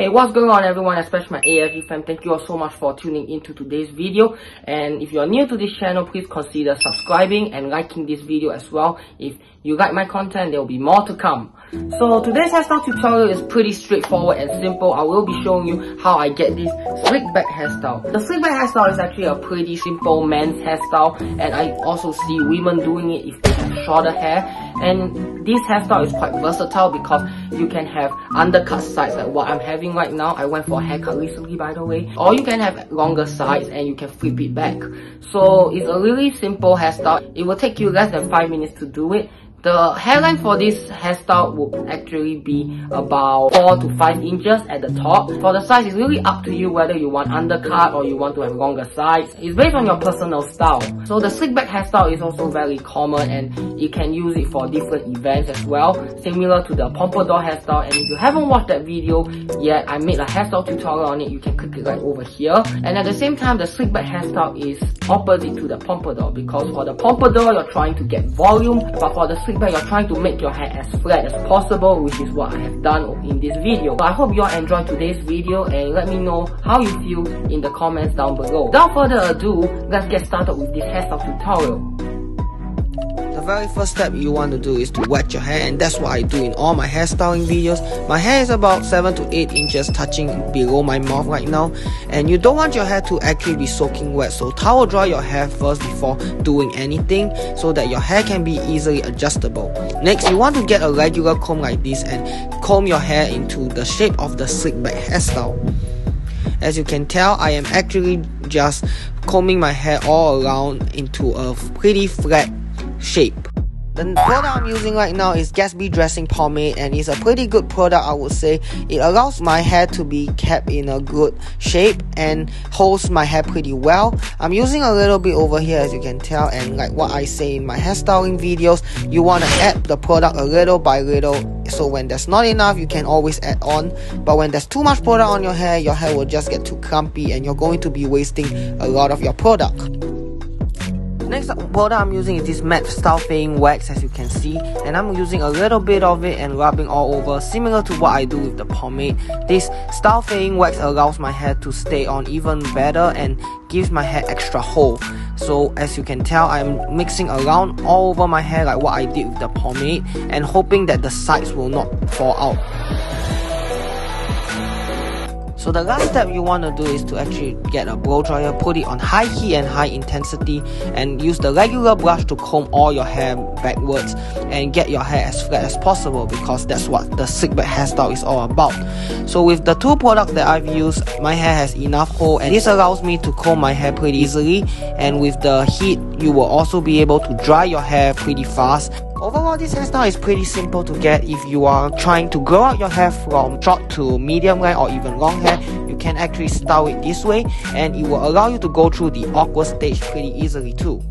Hey, what's going on everyone, especially my ASG fam. Thank you all so much for tuning into today's video. And if you're new to this channel, please consider subscribing and liking this video as well. If you like my content, there will be more to come. So today's hairstyle tutorial is pretty straightforward and simple. I will be showing you how I get this slick back hairstyle. The slick back hairstyle is actually a pretty simple men's hairstyle and I also see women doing it if they have shorter hair. And this hairstyle is quite versatile because you can have undercut sides like what I'm having right now. I went for a haircut recently by the way. Or you can have longer sides and you can flip it back. So it's a really simple hairstyle. It will take you less than 5 minutes to do it the hairline for this hairstyle would actually be about 4 to 5 inches at the top. For the size, it's really up to you whether you want undercut or you want to have longer sides. It's based on your personal style. So the slick back hairstyle is also very common and you can use it for different events as well. Similar to the pompadour hairstyle and if you haven't watched that video yet, I made a hairstyle tutorial on it. You can click it right over here. And at the same time, the slick back hairstyle is opposite to the pompadour because for the pompadour, you're trying to get volume but for the slick back, you're trying to make your hair as flat as possible, which is what I have done in this video. So I hope you all enjoyed today's video and let me know how you feel in the comments down below. Without further ado, let's get started with this hairstyle tutorial the very first step you want to do is to wet your hair and that's what I do in all my hairstyling videos. My hair is about 7 to 8 inches touching below my mouth right now and you don't want your hair to actually be soaking wet so towel dry your hair first before doing anything so that your hair can be easily adjustable. Next you want to get a regular comb like this and comb your hair into the shape of the slick back hairstyle. As you can tell I am actually just combing my hair all around into a pretty flat shape. The product I'm using right now is Gatsby Dressing Pomade and it's a pretty good product I would say. It allows my hair to be kept in a good shape and holds my hair pretty well. I'm using a little bit over here as you can tell and like what I say in my hairstyling videos, you want to add the product a little by little so when there's not enough you can always add on but when there's too much product on your hair your hair will just get too clumpy and you're going to be wasting a lot of your product next product I'm using is this matte style fading wax as you can see and I'm using a little bit of it and rubbing all over similar to what I do with the pomade. This style fading wax allows my hair to stay on even better and gives my hair extra hold. So as you can tell I'm mixing around all over my hair like what I did with the pomade and hoping that the sides will not fall out. So the last step you want to do is to actually get a blow dryer, put it on high heat and high intensity and use the regular brush to comb all your hair backwards and get your hair as flat as possible because that's what the slick back hairstyle is all about. So with the two products that I've used, my hair has enough hold and this allows me to comb my hair pretty easily and with the heat you will also be able to dry your hair pretty fast Overall, this hairstyle is pretty simple to get if you are trying to grow out your hair from short to medium length or even long hair. You can actually style it this way and it will allow you to go through the awkward stage pretty easily too.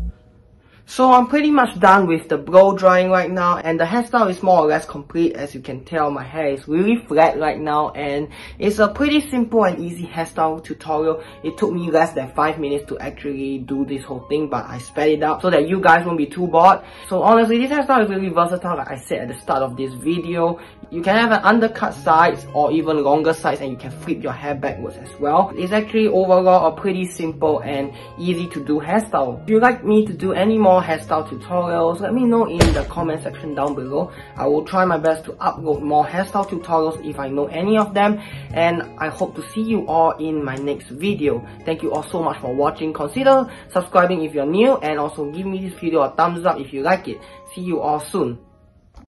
So I'm pretty much done with the blow drying right now and the hairstyle is more or less complete as you can tell my hair is really flat right now and it's a pretty simple and easy hairstyle tutorial. It took me less than 5 minutes to actually do this whole thing but I sped it up so that you guys won't be too bored. So honestly this hairstyle is really versatile like I said at the start of this video. You can have an undercut sides or even longer sides and you can flip your hair backwards as well. It's actually overall a pretty simple and easy to do hairstyle. If you'd like me to do any more hairstyle tutorials, let me know in the comment section down below. I will try my best to upload more hairstyle tutorials if I know any of them. And I hope to see you all in my next video. Thank you all so much for watching. Consider subscribing if you're new and also give me this video a thumbs up if you like it. See you all soon.